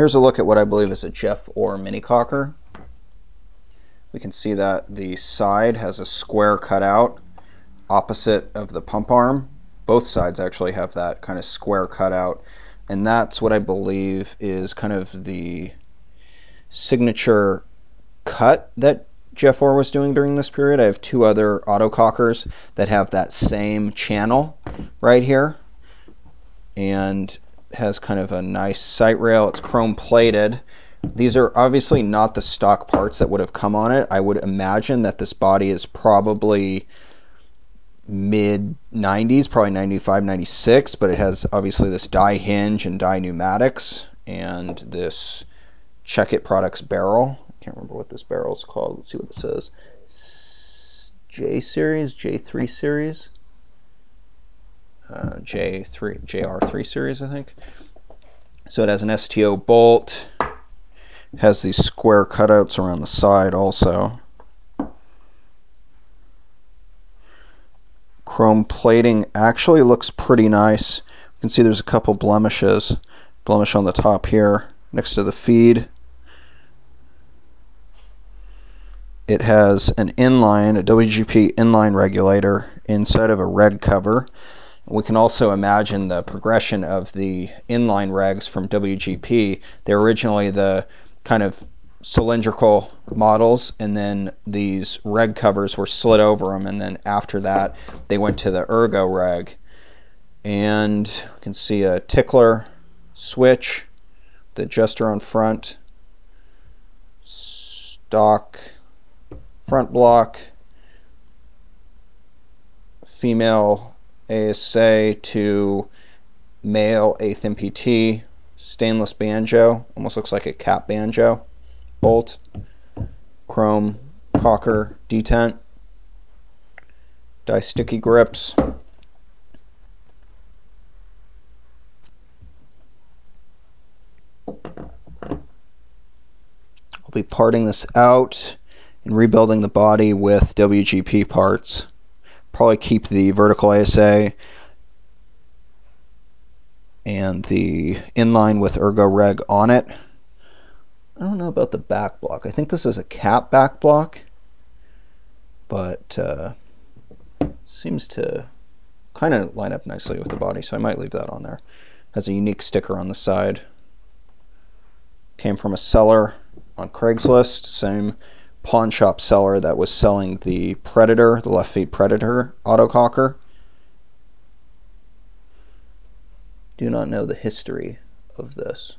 Here's a look at what I believe is a Jeff Orr mini cocker. We can see that the side has a square cutout opposite of the pump arm. Both sides actually have that kind of square cutout. And that's what I believe is kind of the signature cut that Jeff Orr was doing during this period. I have two other autocockers that have that same channel right here. And has kind of a nice sight rail. It's chrome plated. These are obviously not the stock parts that would have come on it. I would imagine that this body is probably mid 90s, probably 95, 96, but it has obviously this Dye hinge and Dye pneumatics and this Check-It Products barrel. I can't remember what this barrel is called. Let's see what it says. J series, J3 series, uh, J3, JR3 series, I think. So it has an STO bolt has these square cutouts around the side also. Chrome plating actually looks pretty nice. You can see there's a couple blemishes. Blemish on the top here next to the feed. It has an inline, a WGP inline regulator inside of a red cover. We can also imagine the progression of the inline regs from WGP. They're originally the kind of cylindrical models and then these reg covers were slid over them and then after that they went to the ergo reg and you can see a tickler switch the adjuster on front stock front block female ASA to male 8th MPT stainless banjo, almost looks like a cap banjo, bolt, chrome, cocker, detent, Dye sticky grips. I'll be parting this out and rebuilding the body with WGP parts. Probably keep the vertical ASA and the inline with Ergo Reg on it. I don't know about the back block. I think this is a cap back block, but uh, seems to kind of line up nicely with the body, so I might leave that on there. Has a unique sticker on the side. Came from a seller on Craigslist, same pawn shop seller that was selling the Predator, the left feed Predator autococker. do not know the history of this.